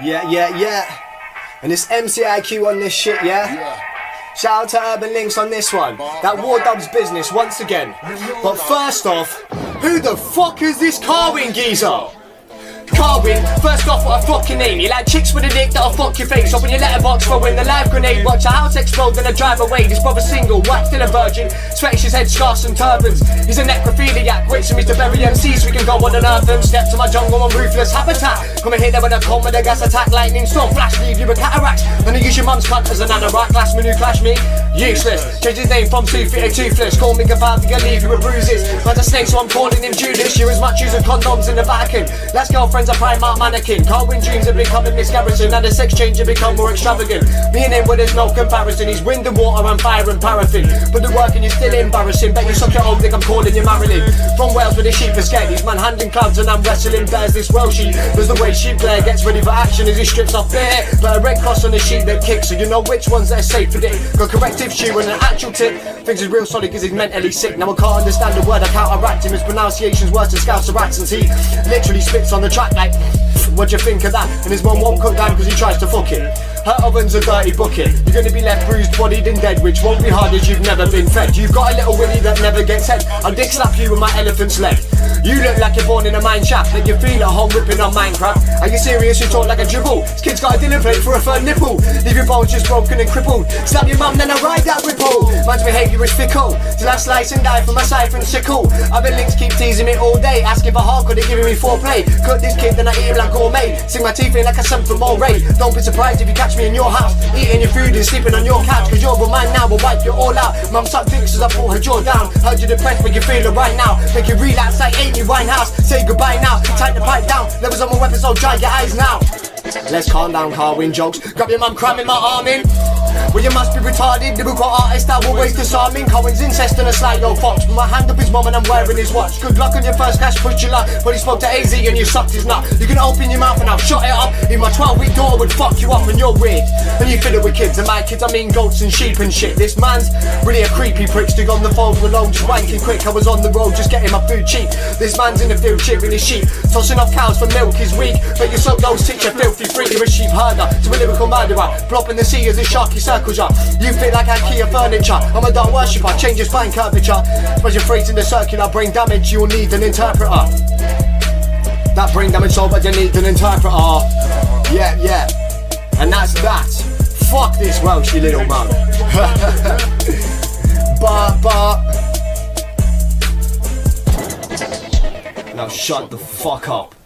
Yeah, yeah, yeah. And it's MCIQ on this shit, yeah? Yeah. Shout out to Urban Linkz on this one. That War Dubs business once again. But first off, who the fuck is this Carwin geezer? Carwin, first off, what a fucking name. You like chicks with a dick that'll fuck your face. Open your letterbox, for in the live grenade. Watch a house explode, then I drive away. This brother single, white still a virgin. Sweats his head, scarves and turbans. He's a necrophiliac, waits for me to bury MCs. We can go on and earth them. Step to my jungle on ruthless habitat. Come and hit them with a comb with a gas attack. Lightning storm, flash, leave you with cataracts. Cunt as an anorak. Clash me, clash me. Useless. Change his name from two feet to toothless. Call me Gavard, I leave you with bruises. Man's a snake, so I'm calling him Judas. You as much using condoms in the Vatican. Last girlfriend's a Primark mannequin. Can't win dreams are becoming Miss Garrison. And the sex change have become more extravagant. Me and him, where there's no comparison. He's wind and water and fire and paraffin. But the working is still embarrassing. Bet you suck your old dick, I'm calling you Marilyn. From Wales, where the sheep are scared. He's man handing clouds and I'm wrestling bears. This Welsh sheep. There's the way sheep Blair gets ready for action as he strips off bare. But a red cross on the sheep that kicks. So you know which ones they're safe for dick. Got corrective shoe and an actual tip. Thinks he's real solid because he's mentally sick. Now I can't understand the word, I counteract him. His pronunciation's worse than Scouts or accents. He literally spits on the track like, what do you think of that? And his mum won't cut down because he tries to fuck it. Her oven's a dirty bucket. You're gonna be left bruised, bodied, and dead, which won't be hard as you've never been fed. You've got a little willy that never gets head. I'll dick slap you with my elephant's leg. You look like you're born in a mine shaft, that you feel at home whipping on Minecraft. Are you serious? You talk like a dribble. This kid's got a dinner plate for a fur nipple. Leave your bones just broken and crippled. Stab your mum, then I ride that ripple. Man's behaviour is fickle. Till I slice and die from my siphon sickle. Other links keep teasing me all day, asking for hardcore, they giving me foreplay. Cut this kid, then I eat him like gourmet. Sing my teeth in like a son from Moray. Don't be surprised if you catch me in your house, eating your food and sleeping on your couch. Cause you're a man now, will wipe you all out. Mum sucked dicks as I pull her jaw down. Heard you depressed, but you feel it right now. Make you relapse like Amy Winehouse. Say goodbye now, tighten the pipe down. Levels on my weapon, so dry your eyes now. Let's calm down, Carwin jokes. Grab your mum, cramming my arm in. Well, you must be retarded. Book artist that will waste disarming. Cohen's incest and a sly old fox. Put my hand up his mum and I'm wearing his watch. Good luck on your first cash, push your luck. But he spoke to AZ and you sucked his nut. You can open your mouth and I'll shut it up. In my 12 week daughter would fuck you up and you're weird. And you fill it with kids. And my kids, I mean goats and sheep and shit. This man's really a creepy prick. Stick on the phone alone, just wanking quick. I was on the road just getting my food cheap. This man's in the field chipping his sheep. Tossing off cows for milk is weak. But you're so those teach you filthy freak. You're a sheep herder to a lyrical murderer. Blopping the sea as the sharky circles you. You fit like IKEA furniture. I'm a dark worshipper, change your spine curvature. Spread your freight in the circular brain damage, you'll need an interpreter. That brain damage so but you need an interpreter. Yeah, yeah. And that's that. Fuck this Welsh, you little man. but, but. Now shut the fuck up.